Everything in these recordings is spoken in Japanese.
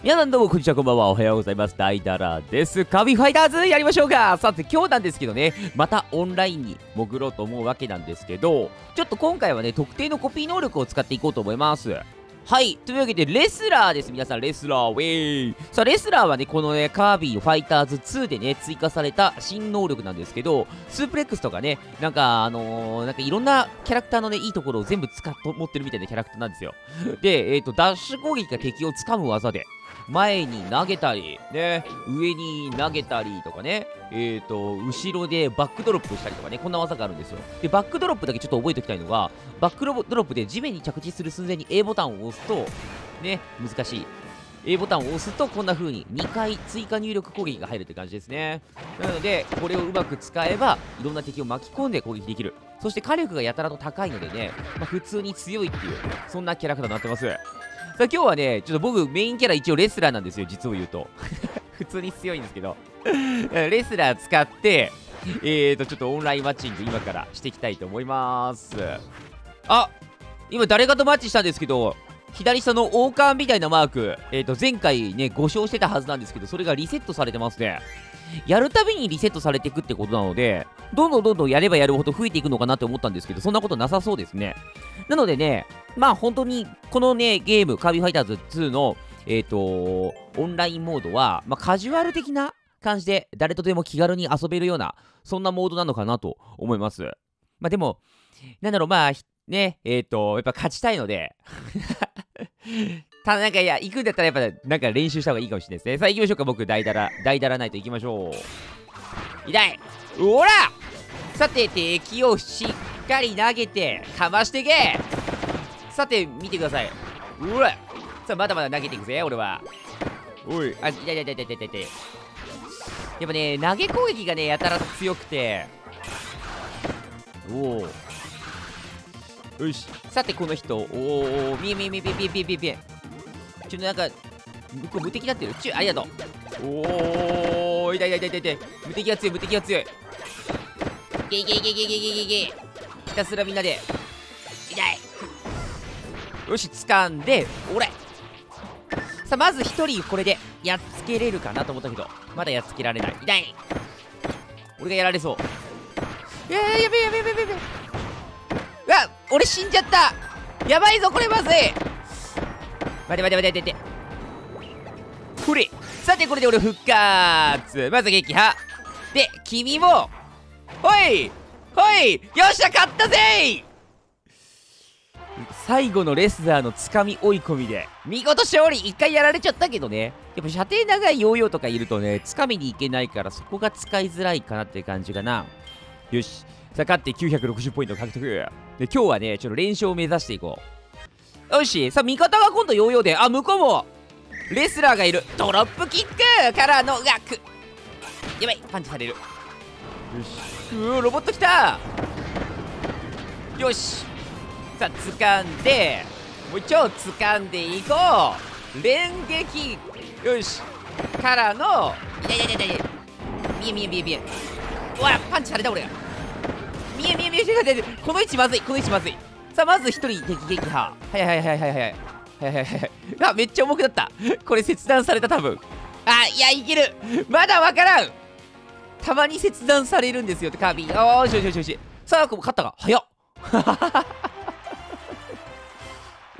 皆さんどうもこんにちはこんばんは。おはようございます。ダイダラです。カビファイターズやりましょうか。さて今日なんですけどねまたオンラインに潜ろうと思うわけなんですけどちょっと今回はね特定のコピー能力を使っていこうと思います。はい。というわけでレスラーです。皆さんレスラーウェイ。さあレスラーはねこのねカービィファイターズ2でね追加された新能力なんですけどスープレックスとかねなんかあのー、なんかいろんなキャラクターのねいいところを全部使っと持ってるみたいなキャラクターなんですよ。でえっ、ー、とダッシュ攻撃が敵を掴む技で。前に投げたり、ね、上に投げたりとかね、えっ、ー、と、後ろでバックドロップしたりとかね、こんな技があるんですよ。で、バックドロップだけちょっと覚えておきたいのが、バックドロップで地面に着地する寸前に A ボタンを押すと、ね、難しい。A ボタンを押すとこんな風に2回追加入力攻撃が入るって感じですね。なので、これをうまく使えば、いろんな敵を巻き込んで攻撃できる。そして火力がやたらと高いのでね、まあ、普通に強いっていう、そんなキャラクターになってます。さあ今日はね、ちょっと僕メインキャラ一応レスラーなんですよ、実を言うと。普通に強いんですけど。レスラー使って、えーと、ちょっとオンラインマッチング今からしていきたいと思います。あ今誰かとマッチしたんですけど、左下の王冠みたいなマーク、えーと、前回ね、5勝してたはずなんですけど、それがリセットされてますね。やるたびにリセットされていくってことなので、どんどんどんどんやればやるほど増えていくのかなって思ったんですけど、そんなことなさそうですね。なのでね、まあ本当に、このね、ゲーム、カービィファイターズ2の、えっ、ー、と、オンラインモードは、まあカジュアル的な感じで、誰とでも気軽に遊べるような、そんなモードなのかなと思います。まあでも、なんだろう、まあ、ね、えっ、ー、と、やっぱ勝ちたいので ただなんかいや、行くんだったらやっぱなんか練習した方がいいかもしれないですね。さあ行きましょうか、僕、大だら、大だらないと行きましょう。痛いおらさて、敵をしっかり投げて、かましていけさて、見てください。うわさあ、まだまだ投げていくぜ、俺は。おい、あ、痛い痛い痛い痛い痛い痛い。やっぱね、投げ攻撃がね、やたら強くて。おお。よし。さて、この人。おお、見え見え見え見え見え見え見え。ちょっとなんか、向こう無敵になってる。ちゅ、ありがとう。おお、痛い痛い痛い痛い。無敵が強い、無敵が強い。ゲイゲイゲイゲイゲイゲイゲイひたすらみんなで。痛い。よし、掴んで、俺さあ、まず1人これでやっつけれるかなと思ったけど、まだやっつけられない。痛い俺がやられそう。いややべえやべえやべえやべえ。うわ俺死んじゃったやばいぞこれまずい待て待て待て待てほれさてこれで俺復活まず撃破で君もほいほいよっしゃ勝ったぜ！最後のレスラーのつかみ追い込みで見事勝利！一回やられちゃったけどね。やっぱ射程長いヨーヨーとかいるとねつかみに行けないからそこが使いづらいかなって感じかな。よし。さあ勝って960ポイント獲得。で今日はねちょっと連勝を目指していこう。よし。さあ味方が今度ヨーヨーであ向こうもレスラーがいる。ドロップキックからのガクやばいパンチされる。よし。うーロボット来た。よし。さあ掴んで。もう一丁掴んでいこう。連撃。よし。からの。いやいやいやいや見え見え見え見え。うわパンチされた俺が。見え見え見え見えこの位置まずい。この位置まずい。さあまず一人敵撃破はいはいはいはいはいはい。はいはいはいはい。あめっちゃ重くなった。これ切断された多分。あいやいける。まだわからん。たまに切断されるんですよってカービィ。ああよしよしよしよし。さあ勝ったか。早っ。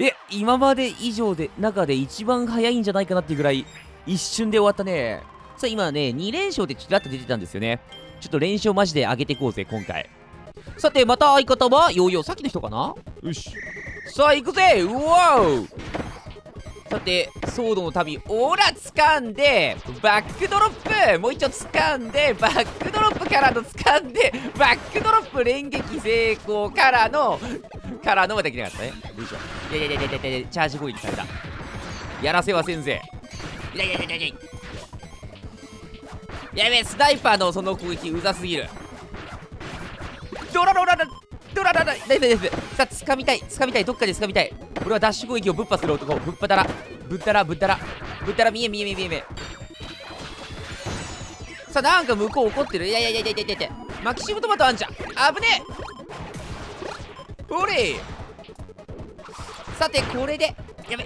え今まで以上で中で一番早いんじゃないかなっていうぐらい一瞬で終わったね。さあ今ね2連勝でちらっと出てたんですよね。ちょっと連勝マジで上げていこうぜ今回。さてまた相方はヨーヨーさっきの人かな？よし。さあ行くぜ。うわさてソードの旅オーラ掴んでバックドロップもう一丁掴んでバックドロップからの掴んでバックドロップ連撃成功からのからのまできなかったね。よいしょいやいやいやいやいやチャージ攻撃された。やらせは先生いやいやいやいやいやや。べえスナイパーのその攻撃うざすぎる。ドラドラドラドラドラだいだいさあ掴みたい掴みたいどっかで掴みたい俺はダッシュ攻撃をぶっ破する男ぶっぱだらぶったらぶったらぶったら見え見え見え見え見えさあなんか向こう怒ってるいやいやいやいやいやいやマキシムトマトあんじゃん危ねえほれさてこれでやべ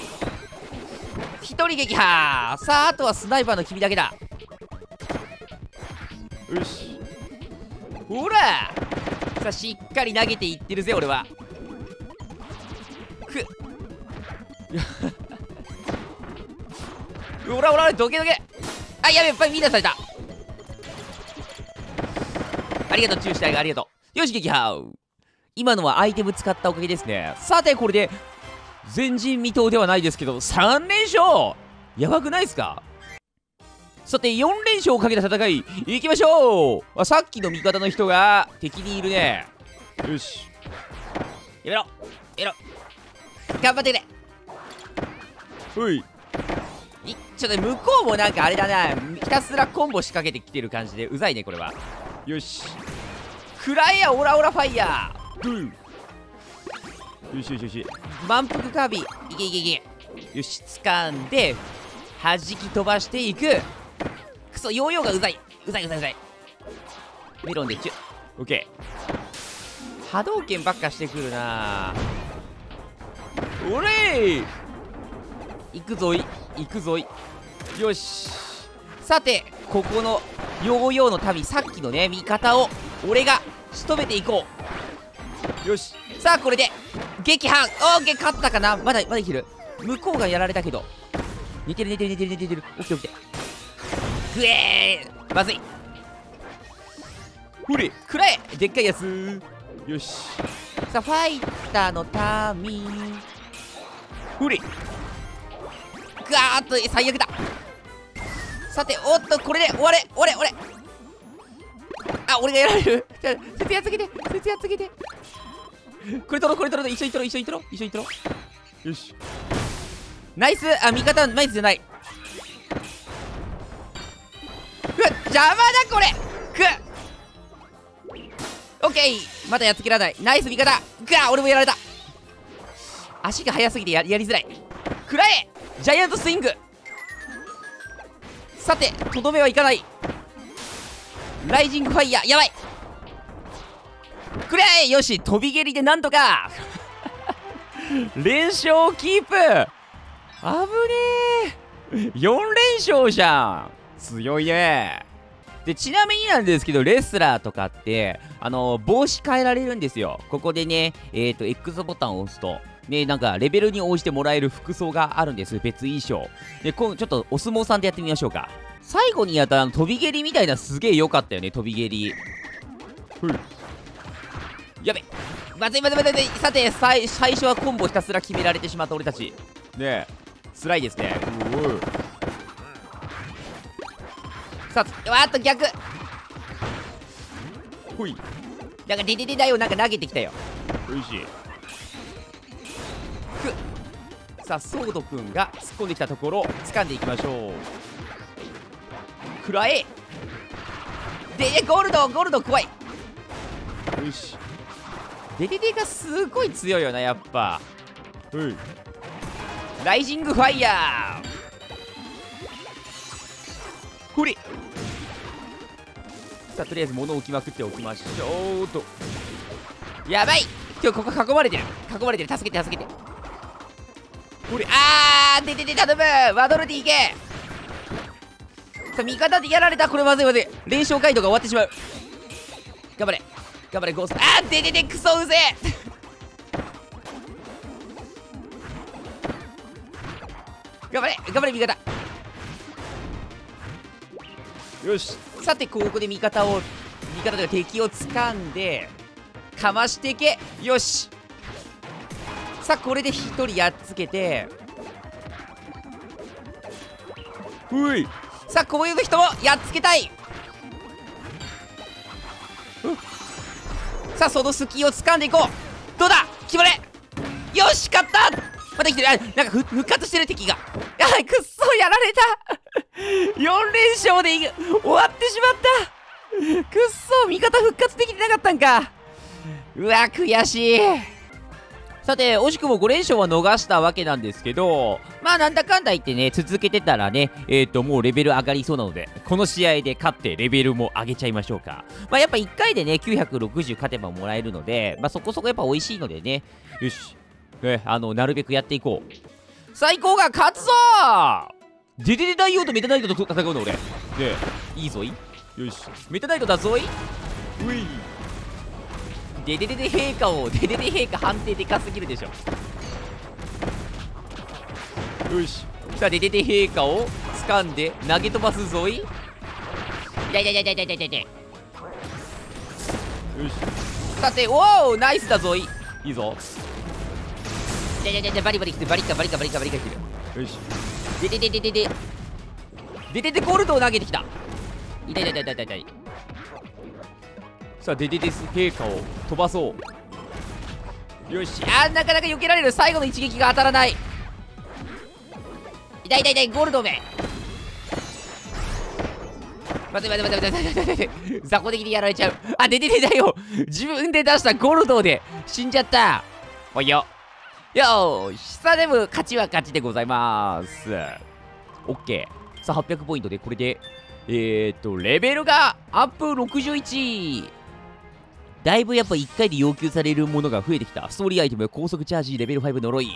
人撃破さああとはスナイパーの君だけだよしほらさしっかり投げていってるぜ俺は。く。っほらほらどけどけ。あやべやっぱりミーナされた。ありがとう注意してありがとう。よし撃破。今のはアイテム使ったおかげですね。さてこれで前人未到ではないですけど3連勝。やばくないですか？さて4連勝をかけた戦いいきましょう。あさっきの味方の人が敵にいるね。よし。やめろ。やめろ。頑張ってくれ。ほい。いちょっと向こうもなんかあれだな。ひたすらコンボ仕掛けてきてる感じでうざいねこれは。よし。くらえやオラオラファイヤー。うんよしよしよし。満腹カービィ。いけいけいけ。よし掴んで弾き飛ばしていくくそヨーヨーがうざい。うざいうざいうざい。メロンでチュ。ッオッケー波動拳ばっかしてくるな。おれー行くぞい。行くぞい。よし。さてここのヨーヨーの民さっきのね味方を俺が仕留めていこう。よし。さあこれで撃破オーケー勝ったかな。まだまだ生きる。向こうがやられたけど。寝てる寝てる寝てる寝てる。寝てる起きて起きてぐえーまずい。ほれくらえでっかいやつ。よし。さあファイターの民ほれぐわーっと最悪だ。さておっとこれで終われ。終われ終われ。あ俺がやられる。節約つけて節約つけてこれ取ろうこれ取ろう。一緒に取ろう一緒に取ろう。一緒に取ろう。よし。ナイス。あ味方ナイスじゃない邪魔だこれ。くっ。オッケー。まだやっつけられない。ナイス味方。ぐわ俺もやられた。足が速すぎてややりづらい。くらえ。ジャイアントスイング。さてとどめはいかない。ライジングファイヤー。やばい。くれよし。飛び蹴りでなんとか。連勝キープ。あぶねえ。4連勝じゃん。強いね。でちなみになんですけどレスラーとかってあの帽子変えられるんですよ。ここでねえっ、ー、と X ボタンを押すと。ね、なんかレベルに応じてもらえる服装があるんです。別衣装。で今ちょっとお相撲さんでやってみましょうか。最後にやったあの飛び蹴りみたいなすげえ良かったよね飛び蹴り。やべ。まずいまずいまずいさて最最初はコンボひたすら決められてしまった俺たち。ねえ。辛いですねさあわっと逆。ほい。なんかデデデだよ。なんか投げてきたよ。おいしい。くさあソードくんが突っ込んできたところ掴んでいきましょう。くらえ。でゴールドゴールド怖い。よし。デデデがすごい強いよなやっぱ。うんライジングファイヤー。ほれさあとりあえず物を置きまくっておきましょうと。やばい。今日ここ囲まれてる。囲まれてる。助けて助けて。ほれあーででで頼む。ワドルでいけさあ味方でやられた。これまずいまずい。連勝街道が終わってしまう。頑張れ。頑張れゴースト。あーでででクソうぜ。頑張れ頑張れ味方。よしさてここで味方を味方では敵を掴んでかましていけよし。さあこれで1人やっつけて。うい。さあこういう人もやっつけたい。さあその隙を掴んでいこう。どうだ？決まれ。よし勝った。また来てる。あなんか復活してる敵が。あくっそやられた4連勝で終わってしまった。くっそ味方復活できてなかったんか。うわ悔しい。さて、惜しくも5連勝は逃したわけなんですけど、まあなんだかんだ言ってね、続けてたらね、えっ、ー、と、もうレベル上がりそうなので、この試合で勝ってレベルも上げちゃいましょうか。まあやっぱ1回でね、960勝てばもらえるので、まあそこそこやっぱ美味しいのでね、よし、え、あの、なるべくやっていこう。最高が勝つぞデデデ大王とメタナイトと戦うの俺。でいいぞい。よしメタナイトだぞい。うい。デデデデ陛下をデデデ陛下判定でかすぎるでしょ。よしさあデデデ陛下を掴んで投げ飛ばすぞい。痛い痛い痛い痛い痛い痛い痛いよしさておおナイスだぞい。いいぞ。いやいやいやバリバリ来てバリかバリかバリかバリか来てる。よしでででででで。でででゴールドを投げてきた。痛い痛い痛い痛い痛いさあデデデス陛下を飛ばそう。よし。あーなかなか避けられる最後の一撃が当たらない。痛い痛い痛いゴールドめ待て待て待て待て待て待て。待て雑魚的にやられちゃう。あデデデだよ。自分で出したゴールドで死んじゃった。おいよ。よーし。さあでも勝ちは勝ちでございます。オッケーさあ800ポイントでこれでえー、っとレベルがアップ61だいぶやっぱ1回で要求されるものが増えてきた。ストーリーアイテム高速チャージレベル5呪い。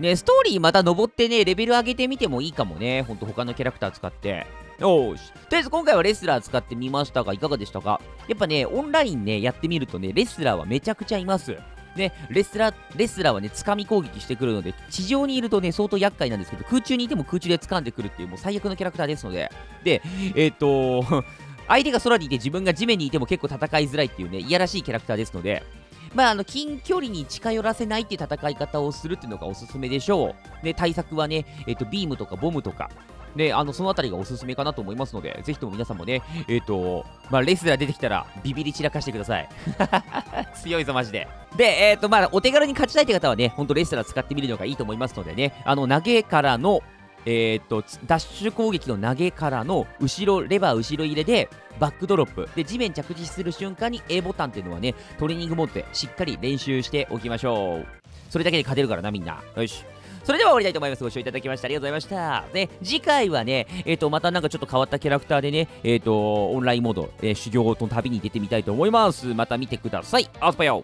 ねストーリーまた登ってねレベル上げてみてもいいかもね。ほんと他のキャラクター使って。よし。とりあえず今回はレスラー使ってみましたが、いかがでしたか？やっぱね、オンラインね、やってみるとね、レスラーはめちゃくちゃいます。ね、レスラー、レスラーはね、掴み攻撃してくるので、地上にいるとね、相当厄介なんですけど、空中にいても空中で掴んでくるっていう、もう最悪のキャラクターですので、で、えっ、と、相手が空にいて自分が地面にいても結構戦いづらいっていうね、いやらしいキャラクターですので、まあ、あの、近距離に近寄らせないっていう戦い方をするっていうのがおすすめでしょう。で、対策はね、えっ、と、ビームとかボムとか、ね、あの、そのあたりがおすすめかなと思いますので、ぜひとも皆さんもね、えっ、と、まあ、レスラー出てきたら、ビビり散らかしてください。強いぞ、マジで。で、えっ、と、まあ、お手軽に勝ちたいって方はね、ほんとレスラー使ってみるのがいいと思いますのでね、あの、投げからの、えっ、と、ダッシュ攻撃の投げからの後ろ、レバー後ろ入れで、バックドロップ。で、地面着地する瞬間に A ボタンっていうのはね、トレーニングモードでしっかり練習しておきましょう。それだけで勝てるからな、みんな。よし。それでは終わりたいと思います。ご視聴いただきましてありがとうございました。で、次回はね、えっ、と、またなんかちょっと変わったキャラクターでね、えっ、と、オンラインモード、えー修行の旅に出てみたいと思います。また見てください。アスパよ